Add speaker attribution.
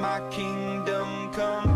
Speaker 1: my kingdom come.